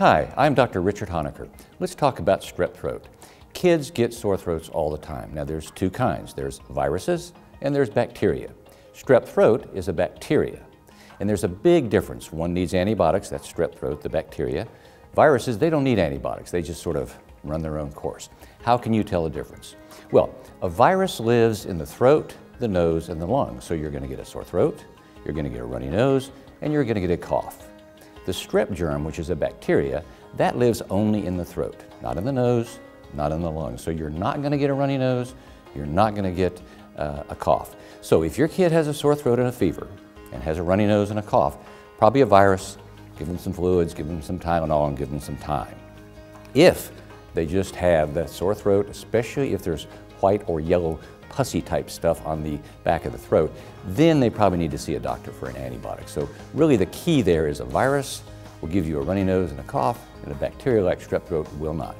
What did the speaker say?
Hi, I'm Dr. Richard Honaker. Let's talk about strep throat. Kids get sore throats all the time. Now there's two kinds. There's viruses and there's bacteria. Strep throat is a bacteria. And there's a big difference. One needs antibiotics, that's strep throat, the bacteria. Viruses, they don't need antibiotics. They just sort of run their own course. How can you tell the difference? Well, a virus lives in the throat, the nose, and the lungs. So you're going to get a sore throat, you're going to get a runny nose, and you're going to get a cough. The strep germ, which is a bacteria, that lives only in the throat, not in the nose, not in the lungs. So you're not going to get a runny nose, you're not going to get uh, a cough. So if your kid has a sore throat and a fever and has a runny nose and a cough, probably a virus, give them some fluids, give them some Tylenol, and give them some time. If they just have that sore throat, especially if there's white or yellow pussy type stuff on the back of the throat, then they probably need to see a doctor for an antibiotic. So really the key there is a virus will give you a runny nose and a cough, and a bacteria like strep throat will not.